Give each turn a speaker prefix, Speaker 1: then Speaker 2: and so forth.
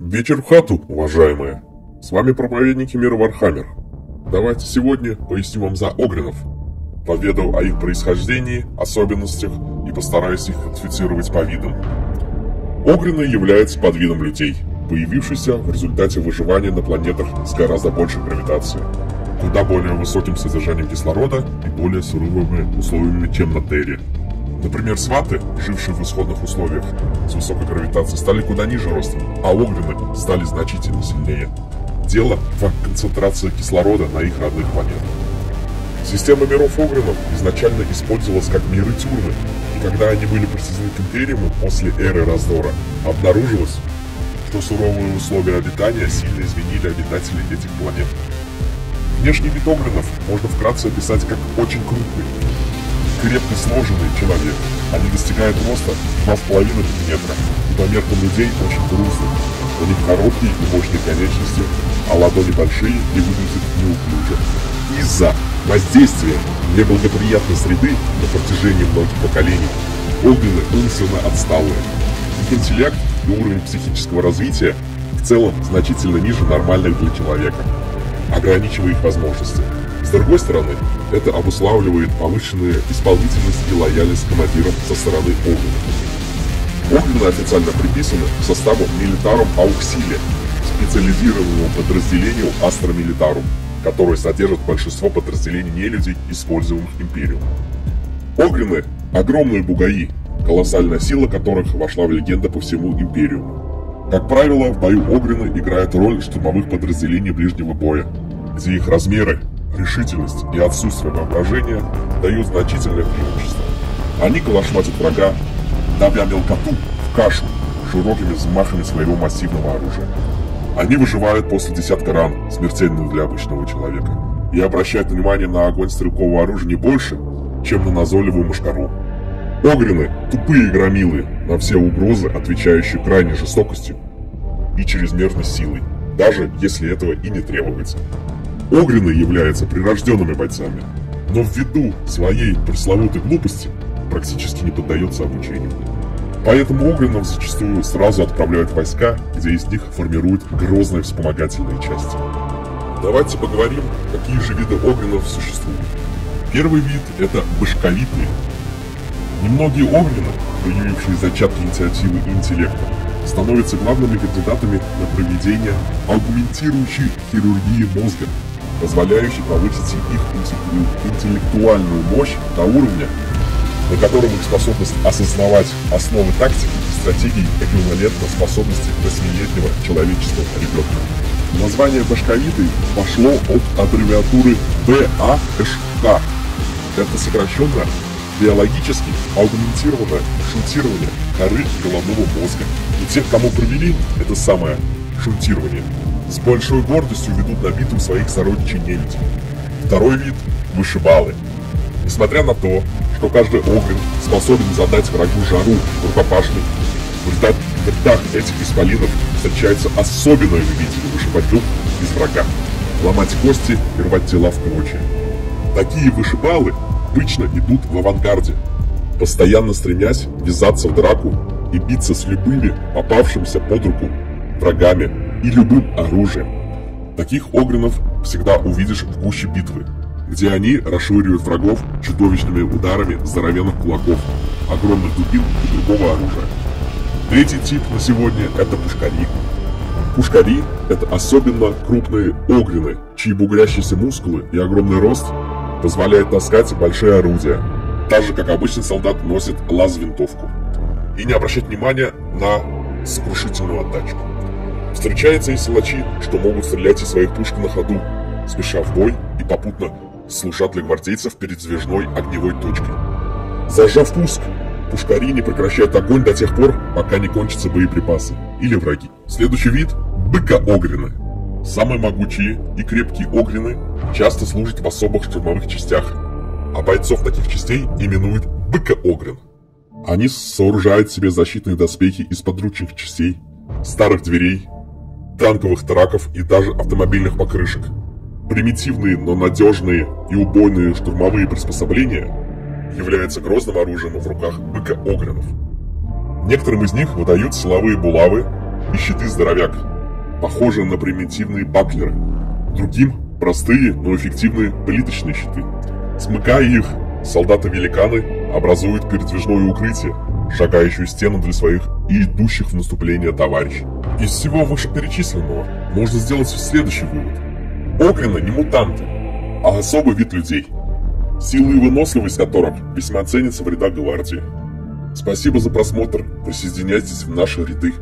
Speaker 1: Вечер в хату, уважаемые. С вами проповедники мира Вархаммер. Давайте сегодня поясню вам за огринов. Поведаю о их происхождении, особенностях и постараюсь их классифицировать по видам. Огрины являются подвидом людей, появившийся в результате выживания на планетах с гораздо большей гравитацией, куда более высоким содержанием кислорода и более суровыми условиями, чем на Терре. Например, скваты, жившие в исходных условиях с высокой гравитацией, стали куда ниже ростом, а огненные стали значительно сильнее. Дело в концентрации кислорода на их родных планетах. Система миров Огринов изначально использовалась как миры тюрьмы, и когда они были присоединены к Империуму после эры раздора, обнаружилось, что суровые условия обитания сильно изменили обитателей этих планет. Внешний вид Огринов можно вкратце описать как очень крупный, крепко сложенный человек. Они достигают роста 2,5 метра и по меркам людей очень грузные. У них короткие и мощные конечности, а ладони большие и выглядят неуклюже. Из-за воздействия неблагоприятной среды на протяжении многих поколений огненны умственно отсталые. Их интеллект и уровень психического развития в целом значительно ниже нормальных для человека, ограничивая их возможности. С другой стороны, это обуславливает повышенную исполнительность и лояльность командирам со стороны Огрина. Огрины официально приписаны к составу Милитарум Ауксилиа, специализированному подразделению Астра Милитарум, которое содержит большинство подразделений нелюдей, используемых Империумом. Огрины – огромные бугаи, колоссальная сила которых вошла в легенды по всему Империуму. Как правило, в бою Огрины играют роль штурмовых подразделений ближнего боя, где их размеры, решительность и отсутствие воображения дают значительное преимущество. Они калашматят врага, давя мелкоту в кашу широкими взмахами своего массивного оружия. Они выживают после десятка ран, смертельных для обычного человека, и обращают внимание на огонь стрелкового оружия не больше, чем на назойливую мушкару. Огрины – тупые громилы, на все угрозы, отвечающие крайней жестокостью и чрезмерной силой, даже если этого и не требуется. Огрины являются прирожденными бойцами, но ввиду своей пресловутой глупости практически не поддается обучению. Поэтому Огринов зачастую сразу отправляют войска, где из них формируют грозные вспомогательные части. Давайте поговорим, какие же виды Огринов существуют. Первый вид – это башковитые. Немногие Огрины, проявившие зачатки инициативы и интеллекта, становятся главными кандидатами на проведение аугментирующей хирургии мозга, позволяющей повысить их интеллектуальную мощь до уровня, на котором их способность осознавать основы тактики и стратегии эквивалентна способности восьмилетнего человеческого ребенка. Название башковитый пошло от аббревиатуры БАШК. Это сокращенно биологически аугментированное шунтирование коры головного мозга. И тех, кому провели это самое шунтирование, с большой гордостью ведут на битву своих сородичей нелюдей. Второй вид – вышибалы. Несмотря на то, что каждый огрен способен задать врагу жару рукопашный, в рядах этих исполинов встречаются особенно любители вышибать дух из врага, ломать кости и рвать тела в клочья. Такие вышибалы обычно идут в авангарде, постоянно стремясь ввязаться в драку и биться с любыми попавшимся под руку врагами и любым оружием. Таких огренов всегда увидишь в гуще битвы, где они расшвыривают врагов чудовищными ударами здоровенных кулаков, огромных дубин и другого оружия. Третий тип на сегодня – это пушкари. Пушкари – это особенно крупные огрены, чьи бугрящиеся мускулы и огромный рост позволяют таскать большие орудия, так же, как обычный солдат носит лаз-винтовку, и не обращать внимания на сокрушительную отдачу. Встречаются и силачи, что могут стрелять из своих пушек на ходу, спеша в бой и попутно служат для гвардейцев перед звездной огневой точкой. Зажав пуск, пушкари не прекращают огонь до тех пор, пока не кончатся боеприпасы или враги. Следующий вид – быка-огрины. Самые могучие и крепкие огрины часто служат в особых штурмовых частях, а бойцов таких частей именуют быка-огрин. Они сооружают себе защитные доспехи из подручных частей, старых дверей, танковых траков и даже автомобильных покрышек. Примитивные, но надежные и убойные штурмовые приспособления являются грозным оружием в руках быка-огринов. Некоторым из них выдают силовые булавы, и щиты-здоровяк, похожие на примитивные баклеры. Другим – простые, но эффективные плиточные щиты. Смыкая их, солдаты-великаны образуют передвижное укрытие, шагающую стену для своих и идущих в наступление товарищей. Из всего вышеперечисленного можно сделать следующий вывод. Огрины не мутанты, а особый вид людей, сила и выносливость которых весьма ценится в рядах гвардии. Спасибо за просмотр, присоединяйтесь в наши ряды.